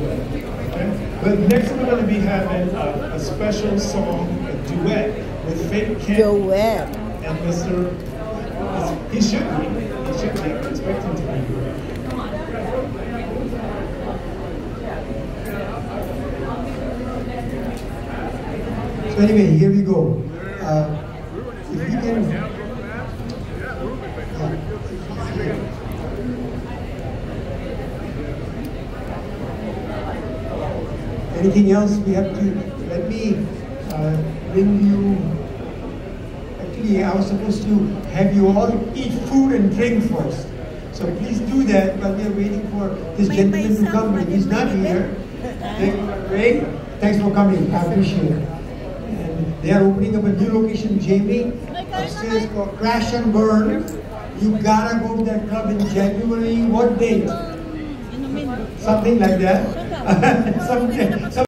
But next we're going to be having a, a special song, a duet with Faith Kent Duet. and Mr. He should be. He should be. I'm expecting to be. So anyway, here we go. Uh, if you can. Anything else we have to, let me uh, bring you, actually I was supposed to have you all eat food and drink first. So please do that, but we are waiting for this May- gentleman to come, but he's not here. Thank- Ray, thanks for coming, I appreciate it. And they are opening up a new location, Jamie, upstairs called Crash and Burn. You gotta go to that club in January, what date? Something like that. Some- some-